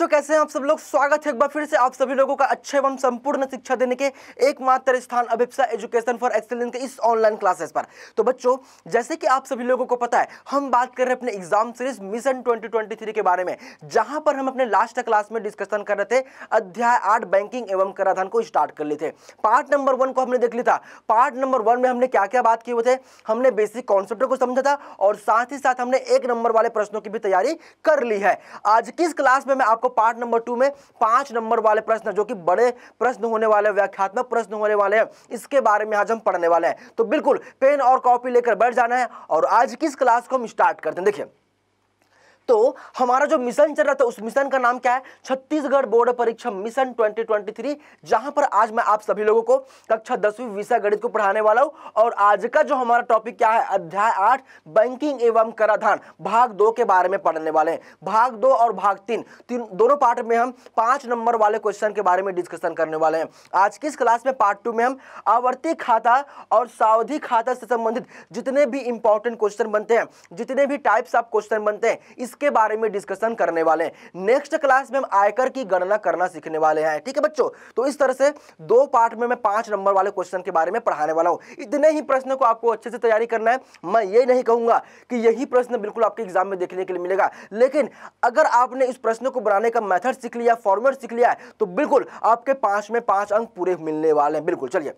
बच्चों, कैसे हैं आप सब लोग? स्वागत है एक बार फिर से आप सभी लोगों का अच्छे एवं संपूर्ण शिक्षा देने के एकमात्र स्थान अभिप्सा एजुकेशन फॉर एक्सेलेंस के इस ऑनलाइन क्लासेस पर। तो बच्चों, जैसे कि आप सभी लोगों को पता है, हम बात कर रहे हैं अपने एग्ज़ाम सीरीज़ मिशन 2023 के बारे में, जहाँ पर हम अपने लास्ट क्लास में डिस्कशन कर रहे थे, अध्याय आठ, बैंकिंग एवं कराधान को स्टार्ट कर लिए थे। पार्ट नंबर वन को हमने देख लिया था। पार्ट नंबर वन में हमने क्या क्या बात की हुए थे? हमने बेसिक कॉन्सेप्ट को समझा था और साथ ही साथ हमने एक नंबर वाले प्रश्नों की भी तैयारी कर ली है। आज किस क्लास में मैं आपको पार्ट नंबर टू में पाँच नंबर वाले प्रश्न जो कि बड़े प्रश्न होने वाले व्याख्यात्मक प्रश्न होने वाले हैं। इसके बारे में आज हम पढ़ने वाले हैं। तो बिल्कुल पेन और कॉपी लेकर बैठ जाना है और आज किस क्लास को हम स्टार्ट करते हैं? देखिए तो हमारा जो मिशन चल रहा था, उस मिशन का नाम क्या है? छत्तीसगढ़ बोर्ड परीक्षा मिशन 2023 जहाँ पर आज मैं आप सभी लोगों को कक्षा दसवीं विषय गणित को पढ़ाने वाला हूँ। और आज का जो हमारा टॉपिक क्या है? अध्याय आठ बैंकिंग एवं कराधान। भाग दो के बारे में पढ़ने वाले हैं। भाग दो और भाग तीन तीन, दोनों पार्ट में हम पाँच नंबर वाले क्वेश्चन के बारे में डिस्कशन करने वाले हैं। आज की इस क्लास में पार्ट टू में हम आवर्ती खाता और सावधि खाता से संबंधित जितने भी इंपॉर्टेंट क्वेश्चन बनते हैं, जितने भी टाइप्स ऑफ़ क्वेश्चन बनते हैं, इस इसके बारे में डिस्कशन करने वाले हैं। नेक्स्ट क्लास में हम आयकर की गणना करना सीखने वाले हैं, ठीक है बच्चों? तो इस तरह से दो पार्ट में मैं पाँच नंबर वाले क्वेश्चन के बारे में पढ़ाने वाला हूँ। इतने ही प्रश्न को आपको अच्छे से तैयारी करना है। मैं ये नहीं कहूँगा कि यही प्रश्न बिल्कुल आपके एग्ज़ाम में देखने के लिए मिलेगा। लेकिन अगर आपने इस प्रश्न को बनाने का मेथड सीख लिया फॉर्मेट सीख लिया है तो बिल्कुल आपके पाँच में पाँच अंक पूरे मिलने वाले हैं। बिल्कुल, चलिए।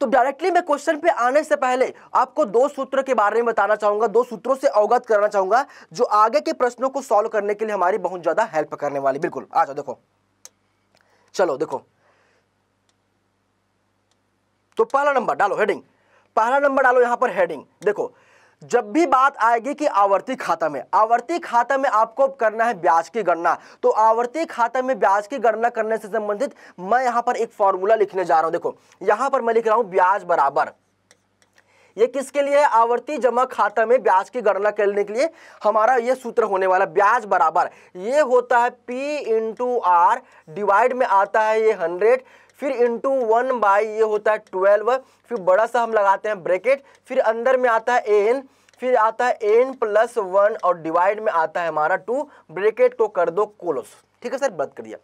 तो डायरेक्टली मैं क्वेश्चन पे आने से पहले आपको दो सूत्र के बारे में बताना चाहूँगा, दो सूत्रों से अवगत करना चाहूँगा, जो आगे के प्रश्नों को सॉल्व करने के लिए हमारी बहुत ज़्यादा हेल्प करने वाली। बिल्कुल, आ जाओ, देखो। चलो, देखो। तो पहला नंबर डालो हेडिंग पहला नंबर डालो, यहाँ पर हेडिंग देखो जब भी बात आएगी कि आवर्ती खाता में, आवर्ती खाता में आपको करना है ब्याज की गणना। तो आवर्ती खाता में ब्याज की गणना करने से संबंधित मैं यहाँ पर एक फॉर्मूला लिखने जा रहा हूँ। देखो, यहाँ पर मैं लिख रहा हूँ ब्याज बराबर। ये किसके लिए है? आवर्ती जमा खाता में ब्याज की गणना करने के लिए हमारा ये सूत्र होने वाला ब्याज बराबर। ये होता है पी इंटू आर डिवाइड में आता है ये हंड्रेड फिर इंटू वन बाई ये होता है ट्वेल्व फिर बड़ा सा हम लगाते हैं ब्रैकेट, फिर अंदर में आता है एन फिर आता है एन प्लस वन और डिवाइड में आता है हमारा टू ब्रेकेट को कर दो कोलोस ठीक है सर बंद कर दिया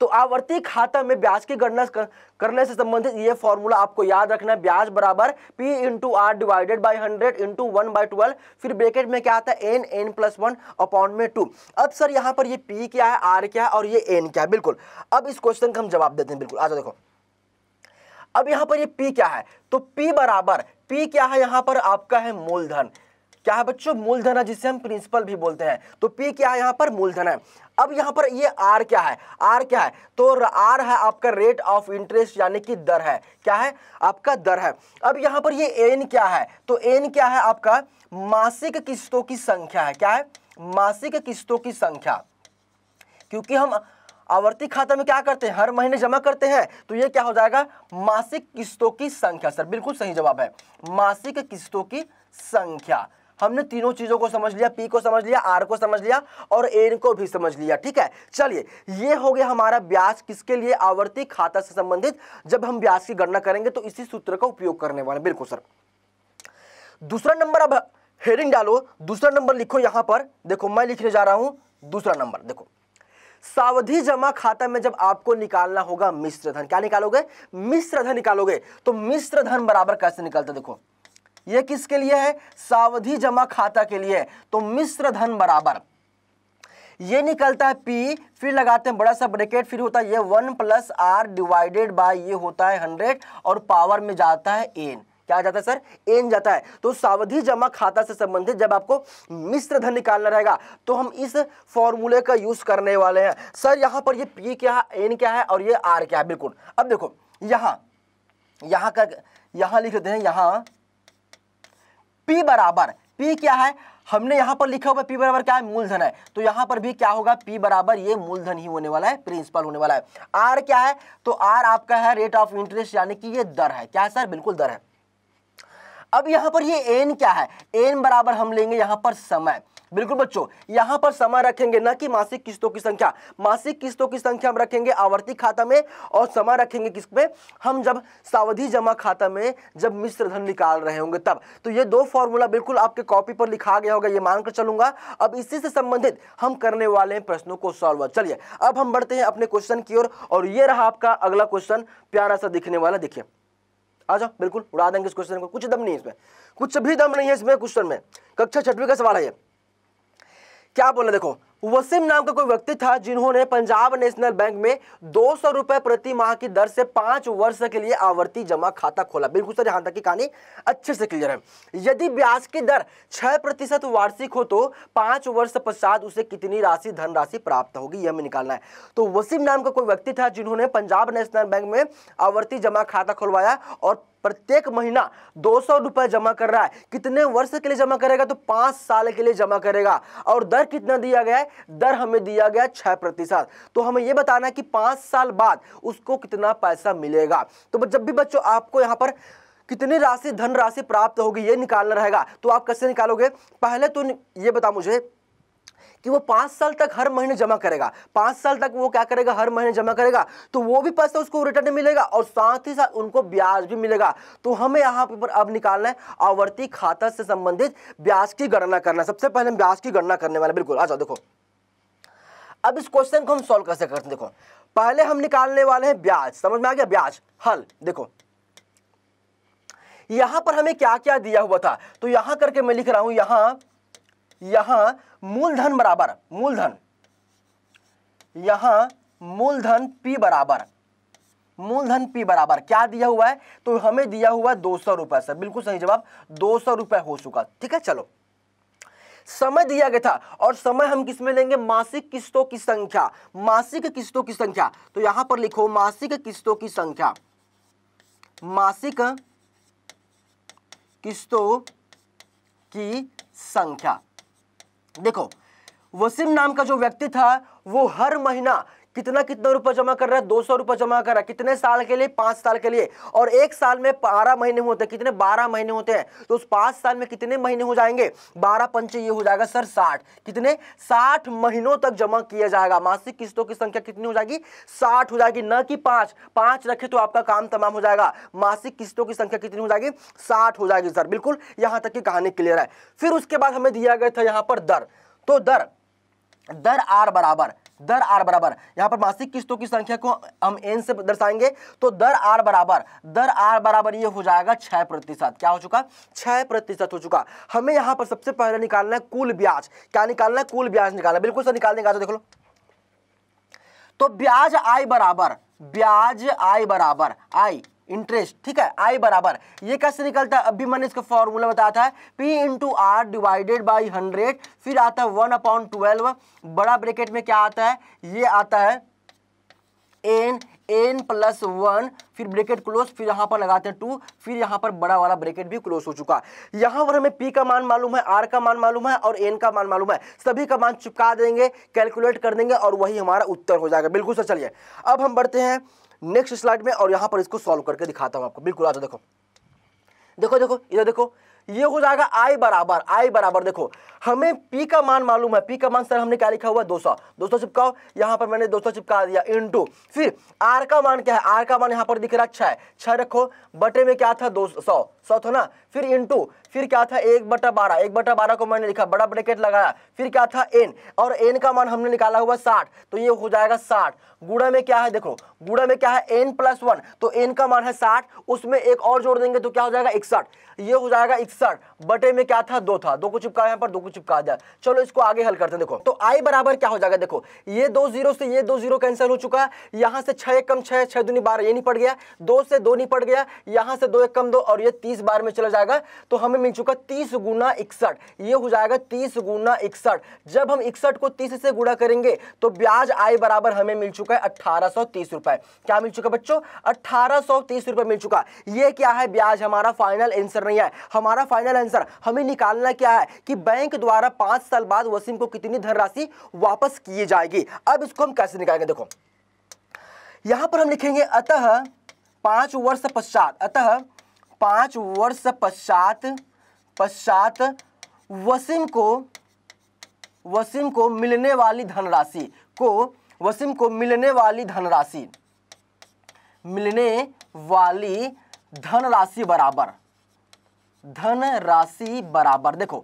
तो आवर्ती खाता में ब्याज की गणना कर, करने से संबंधित ये फॉर्मूला आपको याद रखना है ब्याज बराबर P into R divided by hundred into one by twelve फिर ब्रेकेट में क्या आता है? N N plus one upon में टू अब सर यहाँ पर ये पी क्या है? आर क्या है? और ये एन क्या है? बिल्कुल। अब इस क्वेश्चन का हम जवाब देते हैं बिल्कुल। आ जाओ देखो। अब यहाँ पर ये पी क्या है? तो पी बराबर पी क्या है यहाँ पर? आपका है मूलधन। क्या है बच्चों? मूलधन है, जिसे हम प्रिंसिपल भी बोलते हैं। तो पी क्या है यहाँ पर? मूलधन है। अब यहाँ पर ये आर क्या है? आर क्या है? तो आर है आपका रेट ऑफ़ इंटरेस्ट यानी कि दर है। क्या है? आपका दर है। अब यहाँ पर ये एन क्या है? तो एन क्या है आपका? मासिक किस्तों की संख्या है। क्या है? मासिक किस्तों की संख्या। क्योंकि हम आवर्ती खाता में क्या करते हैं? हर महीने जमा करते हैं। तो ये क्या हो जाएगा? मासिक किस्तों की संख्या, सर, बिल्कुल सही जवाब है। मासिक किस्तों की संख्या। हमने तीनों चीज़ों को समझ लिया पी को समझ लिया आर को समझ लिया और एन को भी समझ लिया, ठीक है? चलिए, ये हो गया हमारा ब्याज किसके लिए? आवर्ती खाता से संबंधित। जब हम ब्याज की गणना करेंगे तो इसी सूत्र का उपयोग करने वाले बिल्कुल, सर। दूसरा नंबर अब हेडिंग डालो। दूसरा नंबर लिखो यहाँ पर। देखो, मैं लिखने जा रहा हूँ। दूसरा नंबर, देखो। सावधि जमा खाता में जब आपको निकालना होगा मिश्र धन। क्या निकालोगे? मिश्र धन निकालोगे। तो मिश्र धन बराबर कैसे निकलता देखो, ये किसके लिए है? सावधि जमा खाता के लिए। तो मिश्र धन बराबर। ये निकलता है पी फिर लगाते हैं, बड़ा सा ब्रैकेट, फिर होता है ये one plus R divided by ये होता है हंड्रेड और पावर में जाता है एन क्या जाता है, सर? एन जाता है। तो सावधि जमा खाता से संबंधित जब आपको मिश्र धन निकालना रहेगा तो हम इस फॉर्मूले का यूज़ करने वाले हैं। सर, यहाँ पर ये पी क्या है एन क्या है और ये आर क्या है? बिल्कुल। अब देखो, यहाँ यहाँ का, यहाँ लिख देते हैं, यहाँ पी बराबर पी क्या है? हमने यहाँ पर लिखा हुआ पी बराबर क्या है? मूलधन है। तो यहाँ पर भी क्या होगा? पी बराबर ये मूलधन ही होने वाला है प्रिंसिपल होने वाला है। आर क्या है? तो आर आपका है रेट ऑफ़ इंटरेस्ट यानी कि ये दर है। क्या है, सर? बिल्कुल दर है। अब यहाँ पर ये एन क्या है? एन बराबर हम लेंगे यहाँ पर समय। बिल्कुल बच्चों यहाँ पर समय रखेंगे न कि मासिक किस्तों की संख्या। मासिक किस्तों की संख्या हम रखेंगे आवर्ती खाता में और समय रखेंगे किसमें। हम जब सावधि जमा खाता में जब मिश्र धन निकाल रहे होंगे तब। तो ये दो फॉर्मूला बिल्कुल आपके कॉपी पर लिखा गया होगा ये मानकर चलूँगा। अब इसी से संबंधित हम करने वाले हैं प्रश्नों को सॉल्व चलिए अब हम बढ़ते हैं अपने क्वेश्चन की ओर और, और ये रहा आपका अगला क्वेश्चन प्यारा सा दिखने वाला। देखिए आ जाओ, बिल्कुल, उड़ा देंगे इस क्वेश्चन को। कुछ दम नहीं इसमें। कुछ भी दम नहीं है इसमें क्वेश्चन में। कक्षा छठवीं का सवाल है ये। क्या बोला, देखो वसीम नाम का कोई व्यक्ति था जिन्होंने पंजाब नेशनल बैंक में दो सौ रुपए प्रति माह की दर से पाँच वर्ष के लिए आवर्ती जमा खाता खोला। बिल्कुल सर, यहाँ तक की कहानी अच्छे से क्लियर है। यदि ब्याज की दर छह प्रतिशत वार्षिक हो तो पाँच वर्ष पश्चात उसे कितनी राशि, धनराशि प्राप्त होगी, यह हमें निकालना है। तो वसीम नाम का कोई व्यक्ति था जिन्होंने पंजाब नेशनल बैंक में आवर्ती जमा खाता खुलवाया और प्रत्येक महीना दो सौ रुपए जमा कर रहा है। कितने वर्ष के लिए जमा करेगा? तो पाँच साल के लिए जमा करेगा। और दर कितना दिया गया है? दर हमें दिया गया छह प्रतिशत। तो हमें यह बताना है कि पाँच साल बाद उसको कितना पैसा मिलेगा? तो जब भी बच्चों, आपको यहाँ पर कितनी राशि धन राशि प्राप्त होगी ये निकालना रहेगा। तो आप कैसे निकालोगे? पहले तो ये बता मुझे कि वो पाँच साल तक हर महीने जमा करेगा। पाँच साल तक वो क्या करेगा? हर महीने जमा करेगा। तो वो भी पैसा उसको रिटर्न मिलेगा और साथ ही साथ उनको ब्याज भी मिलेगा। तो हमें यहाँ पर अब निकालना है आवर्ती खाता से संबंधित ब्याज की गणना करना। सबसे पहले हम ब्याज की गणना करने वाले बिल्कुल जाओ, देखो। अब इस क्वेश्चन को हम सॉल्व कैसे करते हैं? देखो, पहले हम निकालने वाले हैं ब्याज। समझ में आ गया? ब्याज। हल। देखो, यहाँ पर हमें क्या क्या दिया हुआ था? तो यहाँ करके मैं लिख रहा हूँ, यहाँ यहाँ मूलधन बराबर, मूलधन। यहाँ मूलधन P बराबर। मूलधन P बराबर। क्या दिया हुआ है? तो हमें दिया हुआ है दो सौ रुपए, सर। बिल्कुल सही जवाब, दो सौ रुपए हो चुका। ठीक है, चलो। समय दिया गया था और समय हम किसमें लेंगे? मासिक किस्तों की संख्या। मासिक किस्तों की संख्या। तो यहाँ पर लिखो, मासिक किस्तों की संख्या। मासिक किस्तों की संख्या। देखो, वसीम नाम का जो व्यक्ति था, वो हर महीना कितना कितना रुपए जमा कर रहा है? दो सौ रुपए जमा कर रहा है। कितने साल के लिए? पाँच साल के लिए। और एक साल में बारह महीने होते हैं। कितने? बारह महीने होते हैं। तो उस पाँच साल में कितने महीने हो जाएँगे? बारह पंचे ये हो जाएगा सर साठ। कितने? साठ महीनों तक जमा किया जाएगा। मासिक किस्तों की संख्या कितनी हो जाएगी? साठ हो जाएगी। न कि पाँच। पाँच रखे तो आपका काम तमाम हो जाएगा। मासिक किस्तों की संख्या कितनी हो जाएगी? साठ हो जाएगी सर। बिल्कुल यहाँ तक की कहानी क्लियर है। फिर उसके बाद हमें दिया गया था यहाँ पर दर। तो दर। दर आर बराबर। दर आर बराबर। यहाँ पर मासिक किस्तों की संख्या को हम एन से दर्शाएँगे तो दर आर बराबर, दर आर बराबर ये हो जाएगा छह प्रतिशत। क्या हो चुका? छह प्रतिशत हो चुका। हमें यहाँ पर सबसे पहले निकालना है कुल ब्याज। क्या निकालना है? कुल ब्याज निकालना बिल्कुल सर निकालने का देख लो। तो ब्याज आई बराबर, ब्याज आई बराबर, आई। इंटरेस्ट ठीक है? आई बराबर। ये कैसे निकलता है? अभी मैंने इसका फॉर्मूला बताया था। P into R divided by hundred फिर आता है वन अपॉन ट्वेल्व बड़ा ब्रेकेट में क्या आता है? ये आता है एन एन प्लस वन फिर ब्रेकेट क्लोज फिर यहाँ पर लगाते हैं टू फिर यहाँ पर बड़ा वाला ब्रेकेट भी क्लोज हो चुका। यहाँ पर हमें पी का मान मालूम है आर का मान मालूम है और एन का मान मालूम है। सभी का मान चिपका देंगे कैलकुलेट कर देंगे और वही हमारा उत्तर हो जाएगा। बिल्कुल सर, चलिए। अब हम बढ़ते हैं नेक्स्ट स्लाइड में और यहाँ पर इसको सॉल्व करके दिखाता हूँ आपको। बिल्कुल आ जाओ देखो। देखो देखो, इधर देखो। ये हो जाएगा आई बराबर आई बराबर देखो। हमें पी का मान मालूम है। पी का मान सर, हमने क्या लिखा हुआ? सौ। दो सौ चिपकाओ। यहाँ पर मैंने दो सौ चिपका दिया इंटू फिर आर का मान क्या है? आर का मान यहाँ पर दिख रहा छह। छह रखो। बटे में क्या था? दो सौ। सौ था ना? फिर इंटू फिर क्या था? एक बटा बारह। एक बटा बारह को मैंने लिखा। बड़ा ब्रैकेट लगाया। फिर क्या था? एन और एन का मान हमने निकाला हुआ साठ। तो ये हो जाएगा साठ। गुड़ा में क्या है? देखो गुड़ा में क्या है? एन प्लस वन तो एन का मान है साठ। उसमें एक और जोड़ देंगे तो क्या हो जाएगा? इकसठ। ये हो जाएगा इकसठ। बटे में क्या था? दो था। दो को चिपका यहाँ पर, दो को चिपका दिया चलो इसको आगे हल करते हैं, देखो। तो आई बराबर क्या हो जाएगा? देखो, ये दो ज़ीरो से ये दो ज़ीरो कैंसिल हो चुका है। यहाँ से छह कम छह छह दूनी बारह, ये नहीं पड़ गया। दो से दो नहीं पड़ गया। यहाँ से दो एक कम दो और ये तीस बार में चला जाएगा। तो हमें मिल चुका तीस गुना इकसठ। ये हो जाएगा तीस गुना इकसठ। जब हम इकसठ को तीस से गुड़ा करेंगे तो ब्याज आई बराबर हमें मिल चुका है अट्ठारह सौ तीस रुपए। क्या मिल चुका बच्चों? अट्ठारह सौ तीस रुपए मिल चुका। ये क्या है? ब्याज हमारा फाइनल आंसर नहीं है। हमारा फाइनल आंसर हमें निकालना क्या है कि बैंक द्वारा पाँच साल बाद वसीम को कितनी धनराशि वापस की जाएगी? अब इसको हम कैसे निकालेंगे? देखो, यहाँ पर हम लिखेंगे, अतः पाँच वर्ष पश्चात, अतः पाँच वर्ष पश्चात पश्चात वसीम को वसीम को मिलने वाली धनराशि को, वसीम को मिलने वाली धनराशि, मिलने वाली धनराशि बराबर। धनराशि बराबर। देखो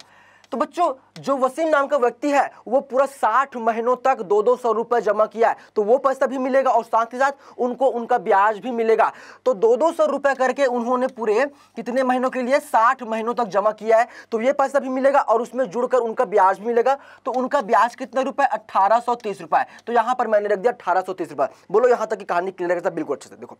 तो बच्चों, जो वसीम नाम का व्यक्ति है, वो पूरा साठ महीनों तक दो दो सौ रुपए जमा किया है तो वो पैसा भी मिलेगा और साथ ही साथ उनको, उनका ब्याज भी मिलेगा। तो दो दो सौ रुपए करके उन्होंने पूरे कितने महीनों के लिए साठ महीनों तक जमा किया है तो ये पैसा भी मिलेगा और उसमें जुड़कर उनका ब्याज भी मिलेगा। तो उनका ब्याज कितने रुपए? अट्ठारह सौ तीस रुपए। तो यहाँ पर मैंने रख दिया अट्ठारह सौ तीस रुपए। बोलो, यहाँ तक की कहानी क्लियर बिल्कुल अच्छे से देखो।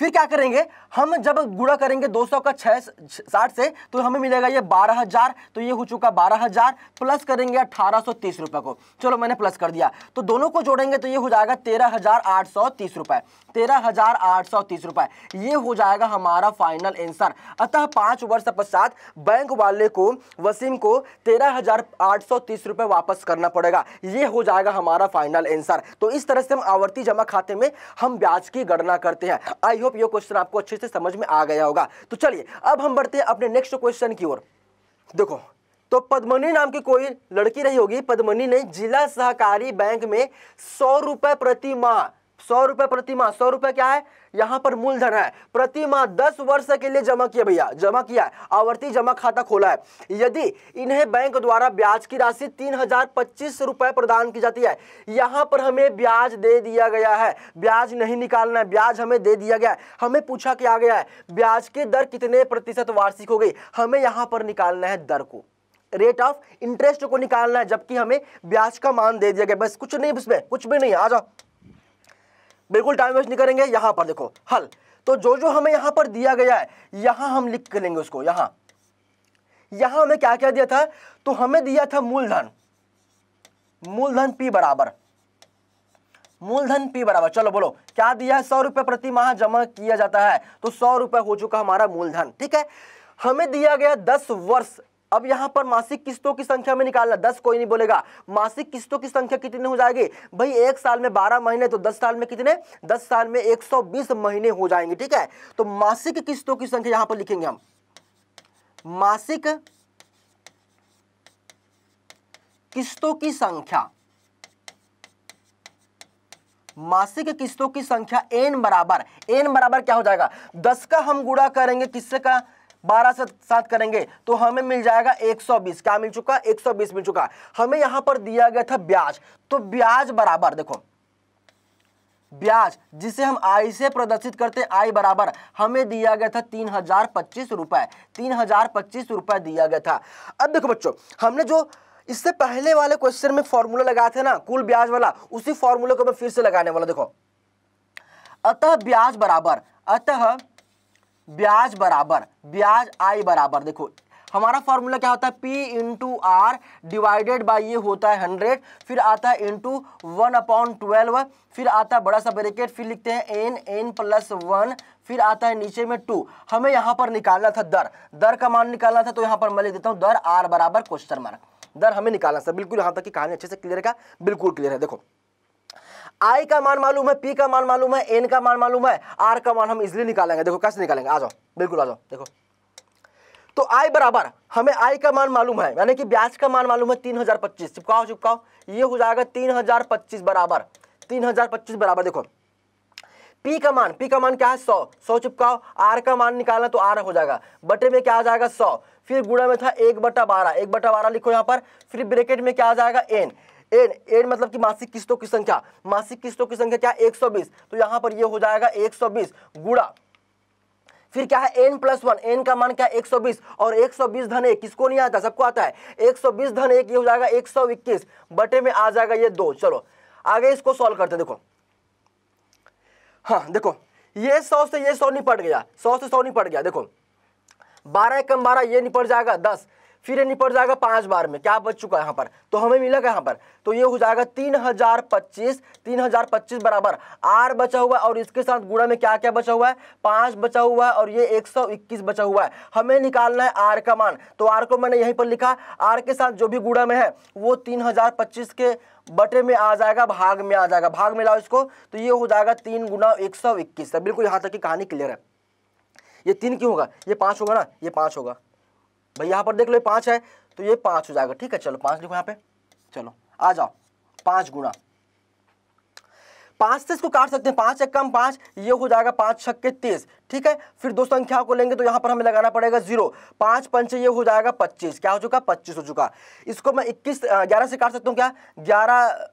फिर क्या करेंगे? हम जब गुड़ा करेंगे 200 का छह साठ से तो हमें मिलेगा ये बारह हज़ार तो ये हो चुका बारह हज़ार, प्लस करेंगे अठारह सौ तीस को। चलो मैंने प्लस कर दिया। तो दोनों को जोड़ेंगे तो ये हो जाएगा तेरह हज़ार आठ सौ तीस रुपए। तेरह हज़ार आठ सौ तीस रुपए। ये हो जाएगा हमारा फाइनल आंसर अतः पाँच वर्ष पश्चात बैंक वाले को, वसीम को तेरह हज़ार आठ सौ तीस वापस करना पड़ेगा। ये हो जाएगा हमारा फाइनल आंसर तो इस तरह से हम आवर्ती जमा खाते में हम ब्याज की गणना करते हैं। आई ये क्वेश्चन आपको अच्छे से समझ में आ गया होगा। तो चलिए, अब हम बढ़ते हैं अपने नेक्स्ट क्वेश्चन की ओर। देखो तो पद्मनी नाम की कोई लड़की रही होगी, पद्मनी ने जिला सहकारी बैंक में सौ रुपए प्रति माह सौ रुपए प्रति माह सौ रुपए क्या है? यहाँ पर मूलधन है। प्रति माह दस वर्ष के लिए जमा किया भैया, जमा किया है। आवर्ती जमा खाता खोला है। यदि इन्हें बैंक द्वारा ब्याज की राशि तीन हज़ार पच्चीस रुपए प्रदान की जाती है, यहाँ पर हमें ब्याज दे दिया गया है। ब्याज नहीं निकालना है, ब्याज हमें दे दिया गया है। हमें पूछा क्या गया है, ब्याज की दर कितने प्रतिशत वार्षिक हो गई? हमें यहाँ पर निकालना है दर को। रेट ऑफ़ इंटरेस्ट को निकालना है, जबकि हमें ब्याज का मान दे दिया गया। बस कुछ नहीं उसमें कुछ भी नहीं, आ जाओ। बिल्कुल टाइम वेस्ट नहीं करेंगे, यहाँ पर देखो, हल। तो जो जो हमें यहाँ पर दिया गया है, यहाँ हम लिख कर लेंगे उसको, यहाँ। यहाँ हमें क्या क्या दिया था? तो हमें दिया था मूलधन। मूलधन पी बराबर। मूलधन पी बराबर। चलो बोलो, क्या दिया है? सौ रुपए प्रति माह जमा किया जाता है तो सौ रुपए हो चुका हमारा मूलधन, ठीक है? हमें दिया गया दस वर्ष अब यहाँ पर मासिक किस्तों की संख्या में निकालना, दस कोई नहीं बोलेगा। मासिक किस्तों की संख्या कितनी हो जाएगी? भाई, एक साल में बारह महीने तो दस साल में कितने? दस साल में एक सौ बीस महीने हो जाएँगे, ठीक है? तो मासिक किस्तों की संख्या यहाँ पर लिखेंगे हम। मासिक किस्तों की संख्या। मासिक किस्तों की संख्या एन बराबर एन बराबर क्या हो जाएगा? दस का हम गुड़ा करेंगे, किससे का? बारह से सात करेंगे तो हमें मिल जाएगा 120 क्या मिल चुका? 120 मिल चुका। हमें यहाँ पर दिया गया था ब्याज। तो ब्याज बराबर, देखो। ब्याज, जिसे हम आई से प्रदर्शित करते आई बराबर, हमें दिया गया था तीन हज़ार पच्चीस रुपए। तीन हज़ार पच्चीस रुपए दिया गया था। अब देखो बच्चों, हमने जो इससे पहले वाले क्वेश्चन में फॉर्मूला लगाया था ना, कुल ब्याज वाला, उसी फॉर्मूले को मैं फिर से लगाने वाला देखो, अतः ब्याज बराबर, अतः ब्याज बराबर, ब्याज आई बराबर। देखो, हमारा फॉर्मूला क्या होता है? P into R divided by ये होता है हंड्रेड फिर आता है इंटू वन अपॉन ट्वेल्व फिर आता है बड़ा सा ब्रेकेट फिर लिखते हैं एन एन प्लस वन फिर आता है नीचे में टू हमें यहाँ पर निकालना था दर। दर का मान निकालना था तो यहाँ पर मैं लिख देता हूँ दर आर बराबर क्वेश्चन मार्क दर हमें निकालना था। बिल्कुल यहाँ तक की कहानी अच्छे से क्लियर है बिल्कुल क्लियर है। देखो आई का मान मालूम है पी का मान मालूम है एन का मान मालूम है आर का मान हम इजिली निकालेंगे। देखो, कैसे निकालेंगे? आ जाओ, बिल्कुल आ जाओ, देखो। तो आई बराबर, हमें आई का मान मालूम है, यानी कि ब्याज का मान मालूम है तीन हज़ार पच्चीस। चिपकाओ चिपकाओ। ये हो जाएगा तीन हज़ार पच्चीस बराबर। तीन हज़ार पच्चीस बराबर, देखो। पी का मान पी का मान क्या है? सौ। सौ चिपकाओ आर का मान निकालना तो आर हो जाएगा। बटे में क्या आ जाएगा? सौ। फिर गुणा में था एक बटा बारह। एक बटा बारह लिखो यहाँ पर, फिर ब्रेकेट में क्या आ जाएगा? एन एन एन मतलब कि मासिक किस्तों की संख्या। मासिक किस्तों की संख्या क्या? 120 तो यहाँ पर ये हो जाएगा 120 गुड़ा फिर क्या है? N plus one. एन का मान क्या? है 120 और 120 धन एक, किसको नहीं आता? सबको आता है। 120 धन एक, ये हो जाएगा 121 बटे में आ जाएगा ये दो। चलो, आगे इसको सॉल्व करते देखो। हाँ देखो, ये सौ से ये सौ निपट गया। सौ से सौ निपट गया, देखो। बारह कम बारह ये निपट जाएगा दस। फिर ये निपट जाएगा पाँच बार में, क्या बच चुका है यहाँ पर? तो हमें मिलेगा यहाँ पर। तो ये हो जाएगा तीन हज़ार पच्चीस, तीन हज़ार पच्चीस बराबर। आर बचा हुआ है और इसके साथ गुड़ा में क्या क्या बचा हुआ है? पाँच बचा हुआ है और ये एक सौ इक्कीस बचा हुआ है। हमें निकालना है आर का मान। तो आर को मैंने यहीं पर लिखा, आर के साथ जो भी गुड़ा में है, वो तीन हज़ार पच्चीस के बटे में आ जाएगा, भाग में आ जाएगा। भाग में लाओ इसको तो ये हो जाएगा तीन गुना एक सौ इक्कीस। बिल्कुल यहाँ तक की कहानी क्लियर है। ये तीन क्यों होगा? ये पाँच होगा ना? ये पाँच होगा। भाई, यहाँ पर देख लो, ये पाँच है तो ये पाँच हो जाएगा, ठीक है? चलो, पाँच लिखो यहाँ पे। चलो, आ जाओ, पाँच गुणा। पाँच से इसको काट सकते हैं, पाँच एक कम पाँच, ये हो जाएगा पाँच छक्के तीस, ठीक है? फिर दो संख्या को लेंगे तो यहाँ पर हमें लगाना पड़ेगा ज़ीरो। पाँच पंच ये हो जाएगा पच्चीस, क्या हो चुका? पच्चीस हो चुका। इसको मैं इक्कीस, ग्यारह से काट सकता हूँ क्या? ग्यारह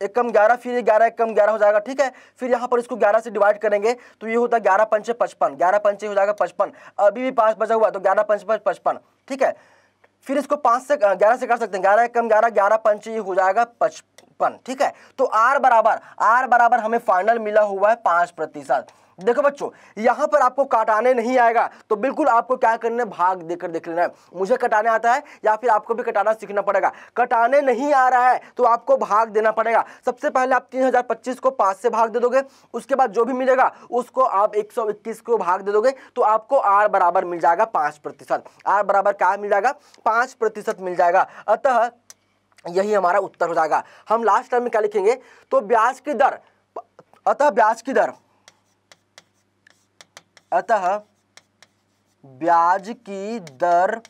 एक कम ग्यारह, फिर ये ग्यारह एक कम ग्यारह हो जाएगा, ठीक है? फिर यहाँ पर इसको ग्यारह से डिवाइड करेंगे तो ये होता है ग्यारह पंचे पचपन। ग्यारह पंचे हो जाएगा पचपन। अभी भी पाँच बचा हुआ तो ग्यारह पंच पचपन, ठीक है? फिर इसको पाँच से ग्यारह से कर सकते हैं। ग्यारह एक कम ग्यारह ग्यारह पंच हो जाएगा पचपन, ठीक है? तो आर बराबर आर बराबर हमें फाइनल मिला हुआ है पाँच प्रतिशत। देखो बच्चों, यहाँ पर आपको कटाने नहीं आएगा तो बिल्कुल आपको क्या करना है, भाग देकर देख लेना है। मुझे कटाने आता है या फिर आपको भी कटाना सीखना पड़ेगा। कटाने नहीं आ रहा है तो आपको भाग देना पड़ेगा। सबसे पहले आप तीन हज़ार पच्चीस को पाँच से भाग दे दोगे, उसके बाद जो भी मिलेगा, उसको आप एक सौ इक्कीस को भाग दे दोगे तो आपको आर बराबर मिल जाएगा पाँच प्रतिशत। आर बराबर क्या मिल जाएगा? पाँच प्रतिशत मिल जाएगा। अतः यही हमारा उत्तर हो जाएगा। हम लास्ट टाइम में क्या लिखेंगे? तो ब्याज की दर, अतः ब्याज की दर। अतः ब्याज की दर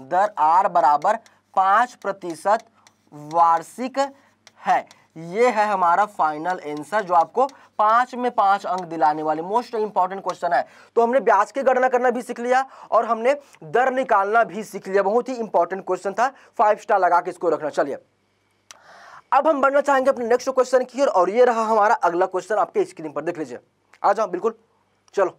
दर आर बराबर पाँच प्रतिशत वार्षिक है। ये है हमारा फाइनल आंसर जो आपको पाँच में पाँच अंक दिलाने वाले मोस्ट इंपॉर्टेंट क्वेश्चन है। तो हमने ब्याज की गणना करना भी सीख लिया और हमने दर निकालना भी सीख लिया। बहुत ही इंपॉर्टेंट क्वेश्चन था। फाइव स्टार लगा के इसको रखना। चलिए। अब हम बढ़ना चाहेंगे अपने नेक्स्ट क्वेश्चन की और ये रहा हमारा अगला क्वेश्चन आपके स्क्रीन पर। देख लीजिए। आ जाओ, बिल्कुल। चलो।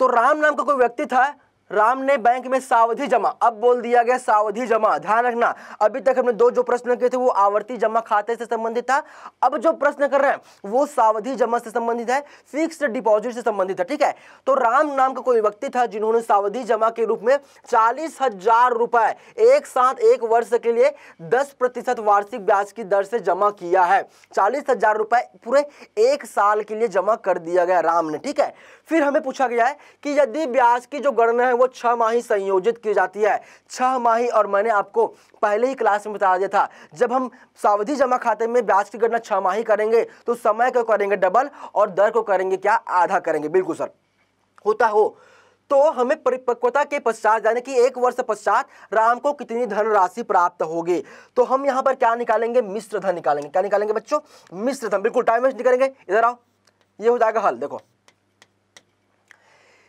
तो राम नाम का कोई व्यक्ति था राम ने बैंक में सावधि जमा। अब बोल दिया गया सावधि जमा। ध्यान रखना, अभी तक हमने दो जो प्रश्न किए थे, वो आवर्ती जमा खाते से संबंधित था। अब जो प्रश्न कर रहे हैं, वो सावधि जमा से संबंधित है फिक्स्ड डिपॉजिट से संबंधित है, ठीक है? तो राम नाम का कोई व्यक्ति था जिन्होंने सावधि जमा के रूप में चालीस हज़ार रुपए एक साथ एक वर्ष के लिए दस प्रतिशत वार्षिक ब्याज की दर से जमा किया है। चालीस हज़ार रुपए पूरे एक साल के लिए जमा कर दिया गया राम ने, ठीक है? फिर हमें पूछा गया है कि यदि ब्याज की जो गणना है वो छह माही संयोजित की जाती है। छह माही और मैंने आपको पहले ही क्लास में बता दिया था। जब हम सावधि जमा खाते में ब्याज की गणना छह माही करेंगे तो समय को करेंगे डबल और दर को करेंगे क्या? आधा करेंगे। बिल्कुल सर होता हो। तो हमें परिपक्वता के पश्चात, यानी कि एक वर्ष पश्चात राम को कितनी धन राशि प्राप्त होगी? तो हम यहाँ पर क्या निकालेंगे? मिश्र धन निकालेंगे। क्या निकालेंगे बच्चों? मिश्र धन। बिल्कुल टाइम वेस्ट निकालेंगे इधर आओ। ये हो जाएगा हल। देखो।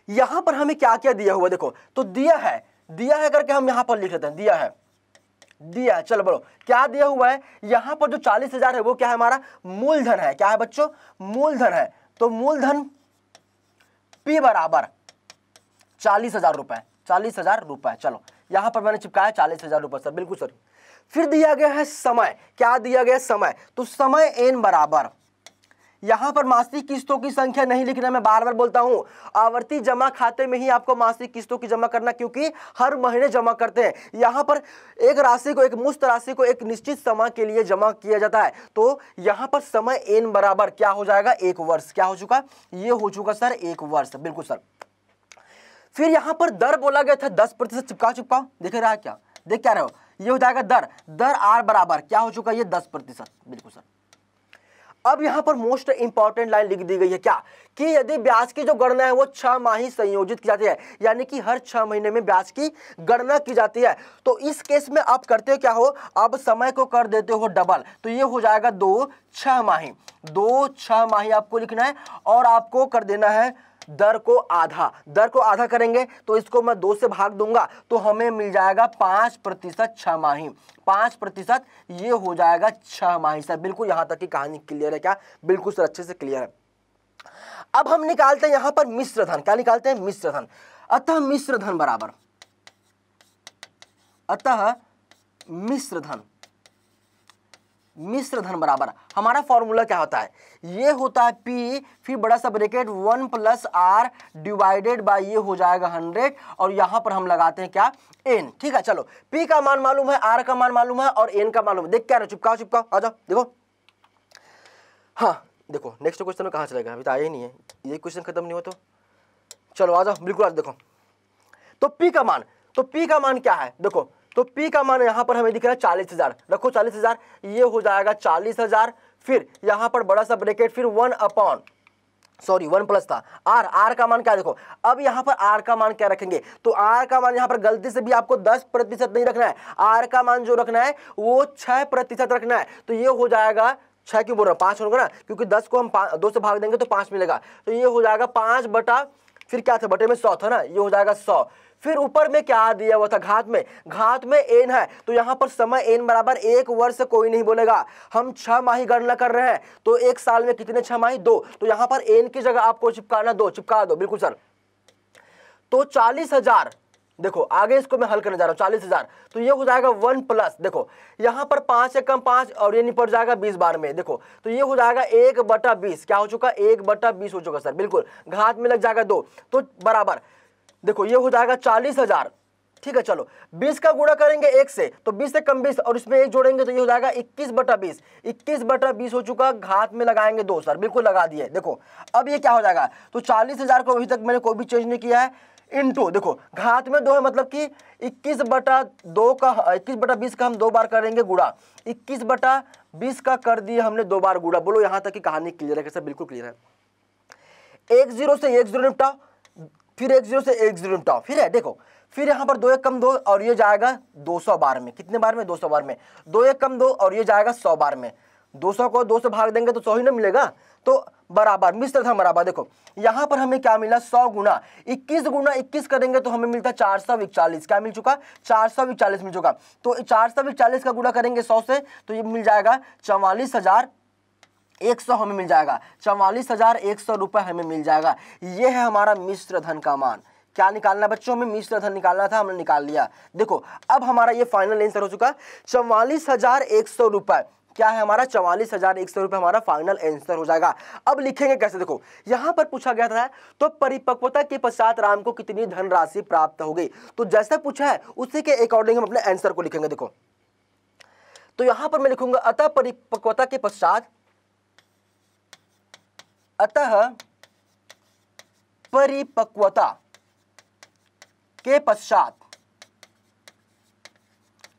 यहाँ पर हमें क्या क्या दिया हुआ देखो तो दिया है दिया है करके हम यहाँ पर लिख लेते हैं, दिया है। दिया है, चलो बोलो, क्या दिया हुआ है? यहाँ पर जो चालीस हज़ार है, वो क्या है हमारा? मूलधन है। क्या है बच्चों? मूलधन है। तो मूलधन पी बराबर चालीस हज़ार रुपए चालीस हज़ार रुपए चलो, यहाँ पर मैंने चिपकाया चालीस हज़ार रुपए, सर, बिल्कुल सर। फिर दिया गया है समय। क्या दिया गया समय। तो समय एन बराबर यहाँ पर मासिक किस्तों की संख्या नहीं लिखना मैं बार बार बोलता हूँ। आवर्ती जमा खाते में ही आपको मासिक किस्तों की जमा करना, क्योंकि हर महीने जमा करते हैं। यहाँ पर एक राशि को, एक मुस्त राशि को एक निश्चित समय के लिए जमा किया जाता है। तो यहाँ पर समय एन बराबर क्या हो जाएगा? एक वर्ष। क्या हो चुका? ये हो चुका सर, एक वर्ष। बिल्कुल सर। फिर यहाँ पर दर बोला गया था, दस प्रतिशत चिपका चिपका देख रहा क्या? देख क्या रहे हो? ये हो जाएगा दर। दर आर बराबर। क्या हो चुका? ये दस प्रतिशत। बिल्कुल सर। अब यहाँ पर मोस्ट इंपॉर्टेंट लाइन लिख दी गई है क्या? कि यदि ब्याज की जो गणना है वो छह माही संयोजित की जाती है, यानी कि हर छह महीने में ब्याज की गणना की जाती है तो इस केस में आप करते हो क्या हो? आप समय को कर देते हो डबल तो ये हो जाएगा दो छह माह दो छह माह आपको लिखना है और आपको कर देना है दर को आधा, दर को आधा करेंगे तो इसको मैं दो से भाग दूँगा तो हमें मिल जाएगा पाँच प्रतिशत छह माही। पाँच प्रतिशत ये हो जाएगा छह माही सर बिल्कुल यहाँ तक की कहानी क्लियर है क्या? बिल्कुल सर, अच्छे से क्लियर है। अब हम निकालते हैं यहाँ पर मिश्र धन। क्या निकालते हैं? मिश्र धन। अतः मिश्र धन बराबर। अतः मिश्र धन। मिश्र धन बराबर। हमारा फॉर्मूला क्या होता है? ये होता है पी फिर बड़ा सा bracket one plus R divided by ये हो जाएगा हंड्रेड और यहाँ पर हम लगाते हैं क्या? एन ठीक है, चलो। पी का मान मालूम है आर का मान मालूम है, और एन का मालूम है। देख क्या चिपकाओ चिपकाओ आ जाओ, देखो। हाँ देखो नेक्स्ट क्वेश्चन में कहाँ चलेगा? अभी तो आया ही नहीं है। ये क्वेश्चन खत्म नहीं हो तो। चलो, आ जाओ, बिल्कुल आज देखो। तो पी का मान तो पी का मान क्या है? देखो तो P का मान यहाँ पर हमें दिख रहा है चालीस हज़ार। रखो चालीस हज़ार, ये हो जाएगा चालीस हज़ार, फिर यहाँ पर बड़ा सा ब्रेकेट, फिर one upon, sorry, one plus था। आर आर का मान क्या देखो, अब यहाँ पर आर का मान क्या रखेंगे? तो आर का मान यहाँ पर गलती से भी आपको दस प्रतिशत नहीं रखना है। आर का मान जो रखना है, वो छह प्रतिशत रखना है। तो ये हो जाएगा, छह क्यों बोल रहा पाँच होगा ना? क्योंकि दस को हम दो से भाग देंगे तो पाँच मिलेगा। तो ये हो जाएगा पाँच बटा, फिर क्या था? बटे में सौ था ना? ये हो जाएगा सौ। फिर ऊपर में क्या दिया हुआ था? घात में। घात में एन है। तो यहाँ पर समय एन बराबर एक वर्ष कोई नहीं बोलेगा। हम छह माही गणना कर रहे हैं। तो एक साल में कितने छह माही? दो। तो यहाँ पर एन की जगह आपको चिपकाना दो। चिपका दो। बिल्कुल, सर। तो चालीस हज़ार। देखो, आगे इसको मैं हल करने जा रहा हूँ। चालीस हज़ार। तो ये हो जाएगा वन प्लस। देखो, यहाँ पर पाँच से कम पाँच और ये निपट जाएगा बीस बार में। देखो तो ये हो जाएगा एक बटा बीस। क्या हो चुका? एक बटा बीस हो चुका, सर। बिल्कुल। घात में लग जाएगा दो। तो बराबर। देखो, ये हो जाएगा चालीस हज़ार। ठीक है, चलो। 20 का गुणा करेंगे एक से तो 20 से कम 20 और इसमें एक जोड़ेंगे तो ये हो जाएगा 21 बटा बीस। इक्कीस बटा बीस हो चुका, घात में लगाएँगे दो सर, बिल्कुल लगा दिए। देखो, अब ये क्या हो जाएगा? तो चालीस हज़ार को अभी तक मैंने कोई भी चेंज नहीं किया है। इंटू देखो, घात में दो है मतलब कि 21 बटा दो का 21 बटा बीस का हम दो बार करेंगे गुड़ा 21 बटा बीस का कर दिए हमने दो बार गुड़ा बोलो, यहाँ तक की कहानी क्लियर है, कैसे? बिल्कुल क्लियर है। एक ज़ीरो से एक ज़ीरो निपटा। फिर एक ज़ीरो से एक ज़ीरो निपटाओ फिर है, देखो, फिर यहाँ पर दो एक कम दो और ये जाएगा 200 बार में। कितने बार में? 200 बार में। दो एक कम दो और ये जाएगा 100 बार में। 200 को दो से भाग देंगे तो सौ ही ना मिलेगा? तो बराबर मिश्र था बराबर। देखो, यहाँ पर हमें क्या मिला? सौ गुना। 21 गुना 21 करेंगे तो हमें मिलता चार सौ इकचालीस। क्या मिल चुका? चार सौ इकचालीस मिल चुका। तो चार सौ इकचालीस का गुना करेंगे सौ से तो ये मिल जाएगा चौवालीस हज़ार एक सौ हमें मिल जाएगा। चौवालीस हज़ार एक सौ रुपए हमें मिल जाएगा। ये है हमारा मिश्र धन का मान। क्या निकालना बच्चों हमें मिश्र धन निकालना था, हमने निकाल लिया। देखो, अब हमारा ये फाइनल आंसर हो चुका। चौवालीस हज़ार एक सौ रुपए। क्या है हमारा? चवालीस हज़ार एक सौ रुपए हमारा फाइनल आंसर हो जाएगा। अब लिखेंगे कैसे? देखो, यहाँ पर पूछा गया था तो परिपक्वता के पश्चात राम को कितनी धनराशि प्राप्त हो गई? तो जैसा पूछा है, उसी के अकॉर्डिंग हम अपने आंसर को लिखेंगे, देखो। तो यहाँ पर मैं लिखूँगा, अतः परिपक्वता के पश्चात अतः परिपक्वता के पश्चात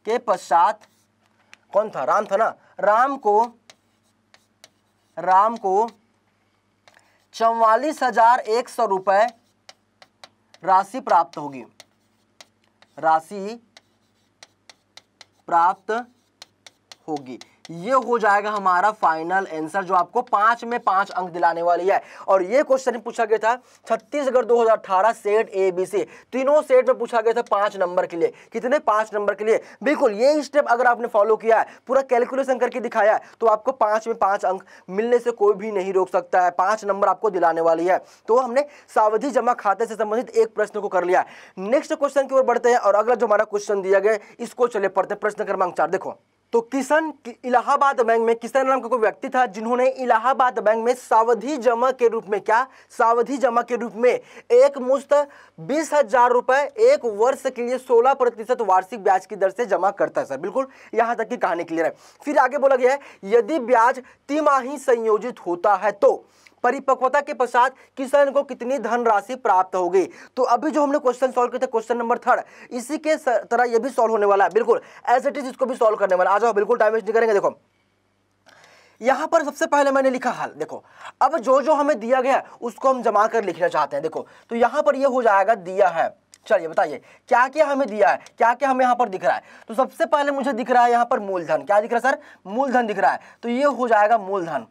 के पश्चात कौन था? राम था ना? राम को राम को चौवालीस हज़ार एक सौ रुपए राशि प्राप्त होगी। राशि प्राप्त होगी। ये हो जाएगा हमारा फाइनल आंसर जो आपको पाँच में पाँच अंक दिलाने वाली है। और ये क्वेश्चन पूछा गया था Chhattisgarh 2018 set A B C तीनों सेट में पूछा गया था पाँच नंबर के लिए। कितने पाँच नंबर के लिए? बिल्कुल, ये स्टेप अगर आपने फॉलो किया है, पूरा कैलकुलेशन करके दिखाया है तो आपको पाँच में पाँच अंक मिलने से कोई भी नहीं रोक सकता है। पाँच नंबर आपको दिलाने वाली है। तो हमने सावधि जमा खाते से संबंधित एक प्रश्न को कर लिया नेक्स्ट क्वेश्चन की ओर बढ़ते हैं और अगला जो हमारा क्वेश्चन दिया गया इसको चले पढ़ते प्रश्न क्रमांक चार। देखो। तो किशन इलाहाबाद बैंक में, किशन नाम का कोई व्यक्ति था जिन्होंने इलाहाबाद बैंक में सावधि जमा के रूप में क्या? सावधि जमा के रूप में एक मुश्त बीस हज़ार रुपए एक वर्ष के लिए सोलह प्रतिशत वार्षिक ब्याज की दर से जमा करता है सर। बिल्कुल यहाँ तक की कहानी क्लियर है। फिर आगे बोला गया है, यदि ब्याज तिमाही संयोजित होता है तो परिपक्वता के पश्चात किसान को कितनी धन राशि प्राप्त होगी? तो अभी जो हमने क्वेश्चन सॉल्व किया था क्वेश्चन नंबर थर्ड इसी के तरह ये भी सॉल्व होने वाला है। बिल्कुल एज इट इज़ इसको भी सॉल्व करने वाला आ जाओ, बिल्कुल टाइम वेस्ट नहीं करेंगे, देखो। यहाँ पर सबसे पहले मैंने लिखा हल, देखो। अब जो जो हमें दिया गया उसको हम जमा कर लिखना चाहते हैं, देखो। तो यहाँ पर ये यह हो जाएगा, दिया है। चलिए, बताइए क्या क्या हमें दिया है? क्या क्या हमें यहाँ पर दिख रहा है? तो सबसे पहले मुझे दिख रहा है यहाँ पर मूलधन। क्या दिख रहा है, सर? मूलधन दिख रहा है। तो ये हो जाएगा मूलधन।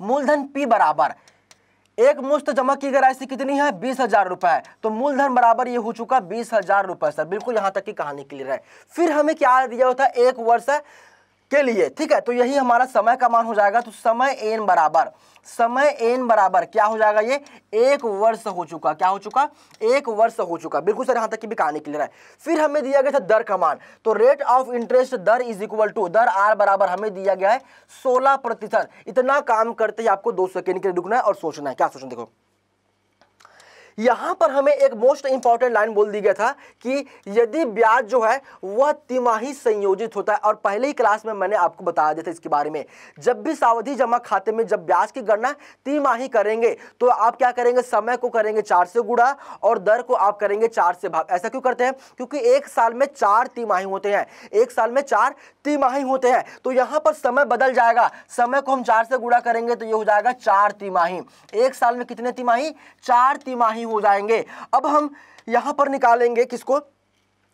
मूलधन पी बराबर। एक मुश्त जमा की गई राशि कितनी है? बीस हज़ार रुपए। तो मूलधन बराबर ये हो चुका बीस हज़ार रुपए, सर। बिल्कुल यहाँ तक की कहानी क्लियर है। फिर हमें क्या दिया होता है? एक वर्ष के लिए, ठीक है? तो यही हमारा समय का मान हो जाएगा। तो समय एन बराबर, समय एन बराबर क्या हो जाएगा ये? एक वर्ष हो चुका। क्या हो चुका? एक वर्ष हो चुका। बिल्कुल सर, यहाँ तक की भी कहानी क्लियर है। फिर हमें दिया गया था दर का मान। तो रेट ऑफ़ इंटरेस्ट दर इज़ इक्वल टू दर आर बराबर हमें दिया गया है सोलह प्रतिशत। इतना काम करते ही आपको दो सेकेंड के लिए रुकना है और सोचना है। क्या सोचना देखो। यहाँ पर हमें एक मोस्ट इंपॉर्टेंट लाइन बोल दी गया था कि यदि ब्याज जो है, वह तिमाही संयोजित होता है। और पहले ही क्लास में मैंने आपको बताया दिया था इसके बारे में। जब भी सावधि जमा खाते में जब ब्याज की गणना तिमाही करेंगे तो आप क्या करेंगे? समय को करेंगे चार से गुड़ा और दर को आप करेंगे चार से भाग। ऐसा क्यों करते हैं? क्योंकि एक साल में चार तिमाही होते हैं। एक साल में चार तिमाही होते हैं। तो यहाँ पर समय बदल जाएगा। समय को हम चार से गुड़ा करेंगे तो ये हो जाएगा चार तिमाही। एक साल में कितने तिमाही? चार तिमाही हो जाएँगे। अब हम यहाँ पर निकालेंगे किसको?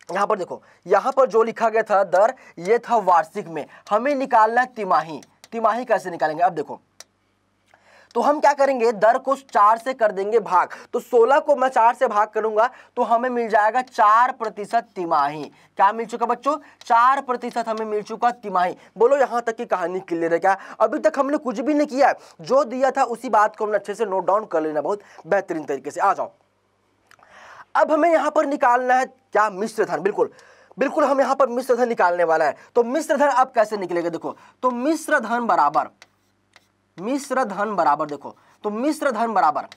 यहाँ पर देखो, यहाँ पर जो लिखा गया था दर, ये था वार्षिक में। हमें निकालना तिमाही। तिमाही कैसे निकालेंगे? अब देखो। तो हम क्या करेंगे? दर को चार से कर देंगे भाग। तो सोलह को मैं चार से भाग करूँगा तो हमें मिल जाएगा चार प्रतिशत तिमाही। क्या मिल चुका बच्चों? चार प्रतिशत हमें मिल चुका तिमाही। बोलो, यहाँ तक की कहानी क्लियर है क्या? अभी तक हमने कुछ भी नहीं किया। जो दिया था, उसी बात को हमने अच्छे से नोट डाउन कर लेना बहुत बेहतरीन तरीके से। आ जाओ। अब हमें यहाँ पर निकालना है क्या? मिश्र धन। बिल्कुल। बिल्कुल, हम यहाँ पर मिश्र धन निकालने वाला है। तो मिश्र धन अब कैसे निकलेगा? देखो तो मिश्र धन बराबर मिश्र धन बराबर देखो तो मिश्र धन बराबर।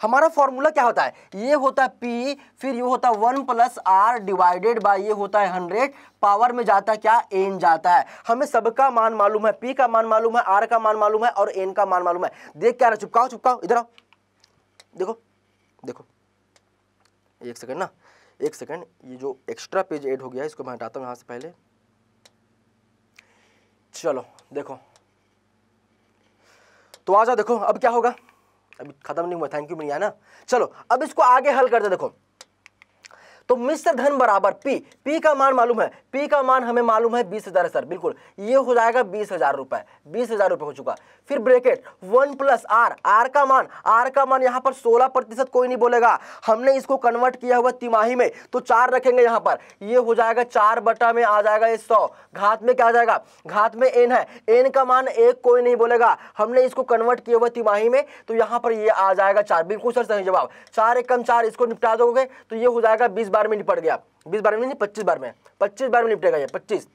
हमारा फॉर्मूला क्या होता है? ये होता है पी फिर ये होता है one plus R divided by ये होता है हंड्रेड, पावर में जाता है क्या? एन जाता है। हमें सबका मान मालूम है पी का मान मालूम है आर का मान मालूम है और एन का मान मालूम है। देख क्या रहा चुपकाओ चुपकाओ इधर आओ। देखो देखो। एक सेकंड ना, एक सेकंड, ये जो एक्स्ट्रा पेज ऐड हो गया इसको मैं हटाता हूँ यहाँ से पहले। चलो, देखो। तो आ जाओ, देखो, अब क्या होगा? अभी खत्म नहीं हुआ थैंक यू मिल ना? चलो, अब इसको आगे हल करते देखो। तो मिश्र धन बराबर, पी पी का मान मालूम है, पी का मान हमें मालूम है बीस हज़ार सर, बिल्कुल। ये हो जाएगा बीस हज़ार रुपए, बीस हज़ार रुपए हो चुका। फिर bracket, one plus R R का मान, आर का मान यहाँ पर सोलह प्रतिशत कोई नहीं बोलेगा। हमने इसको कन्वर्ट किया हुआ तिमाही में तो चार रखेंगे यहाँ पर। ये हो जाएगा चार बटा में आ जाएगा ये सौ। घात में क्या आ जाएगा? घात में एन है। एन का मान एक कोई नहीं बोलेगा। हमने इसको कन्वर्ट किया हुआ तिमाही में तो यहाँ पर ये आ जाएगा चार। बिल्कुल, सर, सही जवाब। चार एक कम चार, इसको निपटा दोगे तो ये हो जाएगा बीस बार में निपट गया। बीस बार में नहीं, पच्चीस बार में पच्चीस बार में निपटेगा ये, पच्चीस।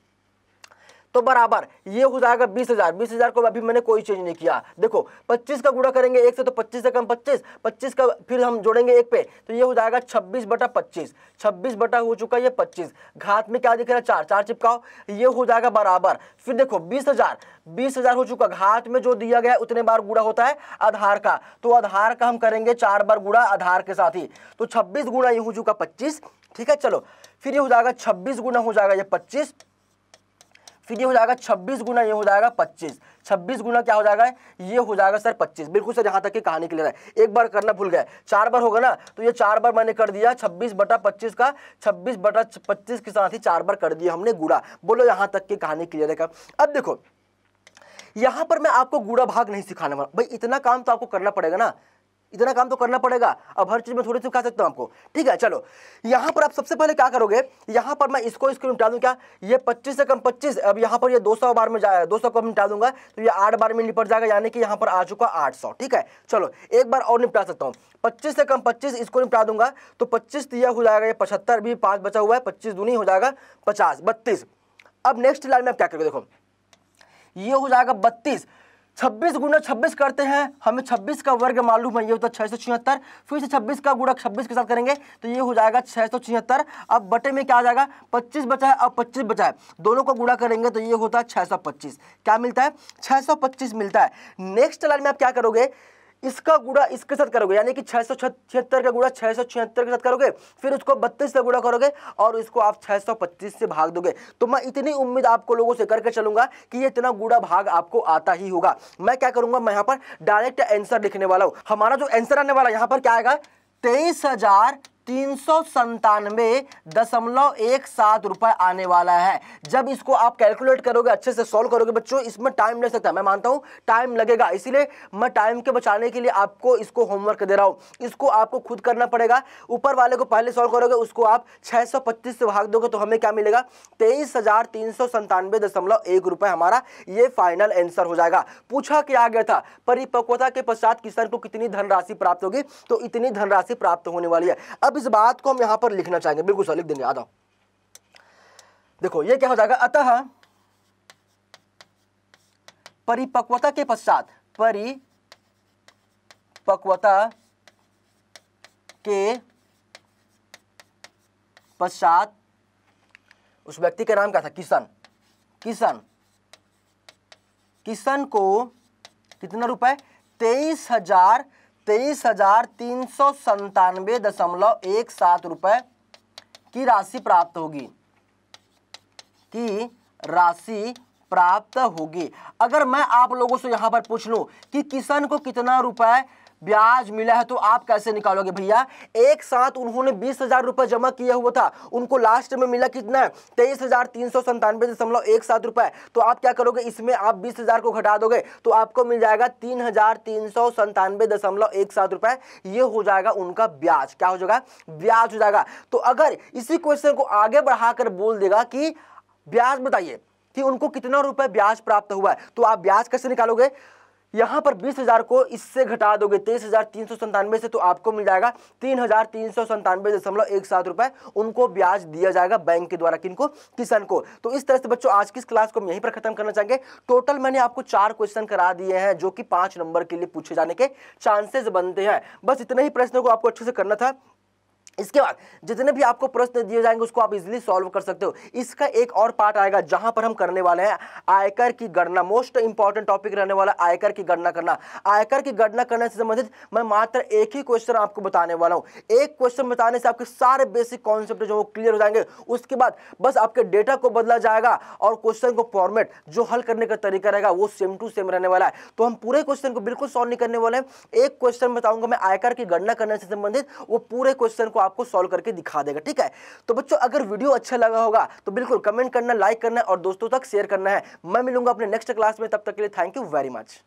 तो बराबर, ये हो जाएगा बीस हज़ार। बीस हज़ार को अभी मैंने कोई चेंज नहीं किया। देखो, पच्चीस का गुड़ा करेंगे एक से तो पच्चीस से कम पच्चीस पच्चीस का फिर हम जोड़ेंगे एक पे तो ये हो जाएगा छब्बीस बटा पच्चीस। छब्बीस बटा हो चुका ये पच्चीस। घात में क्या दिख रहा है? चार चार चिपकाओ, ये हो जाएगा बराबर। फिर देखो, बीस हज़ार बीस हज़ार हो चुका घात में जो दिया गया उतने बार गुड़ा होता है आधार का। तो आधार का हम करेंगे चार बार गुड़ा आधार के साथ ही। तो छब्बीस गुणा ये हो चुका पच्चीस, ठीक है, चलो। फिर ये हो जाएगा छब्बीस गुना हो जाएगा ये पच्चीस। फिर ये हो जाएगा छब्बीस गुना, ये हो जाएगा पच्चीस। छब्बीस गुना क्या हो जाएगा? ये हो जाएगा सर पच्चीस। बिल्कुल सर, यहाँ तक की कहानी क्लियर है। एक बार करना भूल गए। चार बार होगा ना? तो ये चार बार मैंने कर दिया, छब्बीस बटा पच्चीस का, छब्बीस बटा पच्चीस के साथ ही चार बार कर दिया हमने गुड़ा बोलो यहाँ तक की कहानी क्लियर है अब देखो, यहाँ पर मैं आपको गुड़ा भाग नहीं सिखाने वाला। भाई, इतना काम तो आपको करना पड़ेगा ना? इतना काम तो करना पड़ेगा। अब हर चीज़ में थोड़ी सी खा सकता हूँ आपको। ठीक है, चलो। यहाँ पर आप सबसे पहले क्या करोगे? यहाँ पर मैं इसको इसको निपटा दूँ क्या? ये 25 से कम 25 अब यहाँ पर ये 200 बार में जाए 200 को निपटा दूँगा तो ये आठ बार में निपट जाएगा, यानी कि यहाँ पर आ चुका 800 ठीक है, चलो, एक बार और निपटा सकता हूँ। पच्चीस से कम पच्चीस, इसको निपटा दूँगा तो पच्चीस दिया हो जाएगा, ये पचहत्तर भी पाँच बचा हुआ है, पच्चीस दूनी हो जाएगा, पचास, बत्तीस। अब नेक्स्ट लाइन में आप क्या करोगे? देखो, ये हो जाएगा बत्तीस। छब्बीस गुना छब्बीस करते हैं, हमें छब्बीस का वर्ग मालूम है, ये होता है छः सौ छिहत्तर। फिर से छब्बीस का गुणा छब्बीस के साथ करेंगे तो ये हो जाएगा छः सौ छिहत्तर। अब बटे में क्या आ जाएगा? पच्चीस बचा है, अब पच्चीस बचा है। दोनों को गुणा करेंगे तो ये होता है छः सौ पच्चीस। क्या मिलता है? छह सौ पच्चीस मिलता है। नेक्स्ट लाइन में आप क्या करोगे? इसका गुड़ा इसके साथ करोगे, यानी कि छह सौ छिहत्तर का गुड़ा छह सौ छिहत्तर के साथ करोगे, फिर उसको बत्तीस का गुड़ा करोगे और इसको आप छह सौ पच्चीस से भाग दोगे। तो मैं इतनी उम्मीद आपको लोगों से करके चलूँगा कि ये इतना गुड़ा भाग आपको आता ही होगा। मैं क्या करूँगा, मैं यहाँ पर डायरेक्ट आंसर लिखने वाला हूँ। हमारा जो आंसर आने वाला यहाँ पर क्या आएगा? तेईस हज़ार तीन सौ संतानवे दशमलव एक सात रुपए आने वाला है। जब इसको आप कैलकुलेट करोगे, अच्छे से सॉल्व करोगे, बच्चों, इसमें टाइम लग सकता है। मैं मानता हूँ, टाइम लगेगा। इसीलिए मैं टाइम के बचाने के लिए आपको इसको होमवर्क दे रहा हूँ। इसको आपको खुद करना पड़ेगा। ऊपर वाले को पहले सॉल्व करोगे, उसको आप छह सौ पच्चीस से भाग दोगे तो हमें क्या मिलेगा? तेईस हज़ार तीन सौ संतानवे दशमलव एक रुपए हमारा ये फाइनल आंसर हो जाएगा। पूछा क्या गया था? परिपक्वता के पश्चात किसान को कितनी धनराशि प्राप्त होगी? तो इतनी धनराशि प्राप्त होने वाली है। अब अब इस बात को हम यहाँ पर लिखना चाहेंगे। बिल्कुल सर, लिख देंगे आ देखो, ये क्या हो जाएगा? अतः परिपक्वता के पश्चात, परिपक्वता के पश्चात, उस व्यक्ति का नाम क्या था? किशन। किशन। किशन को कितना रुपए? तेईस हज़ार तेईस हज़ार तीन सौ संतानवे दशमलव एक सात रुपए की राशि प्राप्त होगी। की राशि प्राप्त होगी। अगर मैं आप लोगों से यहाँ पर पूछ लूँ कि किसान को कितना रुपए ब्याज मिला है तो आप कैसे निकालोगे भैया? एक साथ उन्होंने बीस हज़ार रुपए जमा किया हुआ था। उनको लास्ट में मिला कितना तेईस हज़ार तीन सौ संतानवे दशमलव एक सात रुपए। तो आप क्या करोगे? इसमें आप बीस हज़ार को घटा दोगे तो आपको मिल जाएगा तीन हज़ार तीन सौ संतानवे दशमलव एक सात रुपए। ये हो जाएगा उनका ब्याज। क्या हो जाएगा? ब्याज हो जाएगा। तो अगर इसी क्वेश्चन को आगे बढ़ाकर बोल देगा कि ब्याज बताइए कि उनको कितना रुपए ब्याज प्राप्त हुआ है तो आप ब्याज कैसे निकालोगे? यहाँ पर बीस हज़ार को इससे घटा दोगे, तेईस हज़ार तीन सौ संतानवे से तो आपको मिल जाएगा तीन हज़ार तीन सौ संतानवे दशमलव एक सात रुपए। उनको ब्याज दिया जाएगा बैंक के द्वारा किनको, किसान को। तो इस तरह से बच्चों, आज की इस क्लास को हम यहीं पर खत्म करना चाहेंगे? टोटल मैंने आपको चार क्वेश्चन करा दिए हैं, जो कि पाँच नंबर के लिए पूछे जाने के चांसेस बनते हैं। बस इतने ही प्रश्नों को आपको अच्छे से करना था। इसके बाद जितने भी आपको प्रश्न दिए जाएँगे, उसको आप इजीली सॉल्व कर सकते हो। इसका एक और पार्ट आएगा, जहाँ पर हम करने वाले हैं आयकर की गणना। मोस्ट इंपॉर्टेंट टॉपिक रहने वाला आयकर की गणना करना। आयकर की गणना करने से संबंधित मैं मात्र एक ही क्वेश्चन आपको बताने वाला हूँ। एक क्वेश्चन बताने से आपके सारे बेसिक कॉन्सेप्ट जो क्लियर हो जाएँगे। उसके बाद बस आपके डेटा को बदला जाएगा और क्वेश्चन को फॉर्मेट जो हल करने का तरीका रहेगा, वो सेम टू सेम रहने वाला है। तो हम पूरे क्वेश्चन को बिल्कुल सॉल्व नहीं करने वाले हैं। एक क्वेश्चन बताऊँगा मैं आयकर की गणना करने से संबंधित, वो पूरे क्वेश्चन को आपको सॉल्व करके दिखा देगा, ठीक है? तो बच्चों, अगर वीडियो अच्छा लगा होगा तो बिल्कुल कमेंट करना लाइक करना और दोस्तों तक शेयर करना है। मैं मिलूँगा अपने नेक्स्ट क्लास में, तब तक के लिए थैंक यू वेरी मच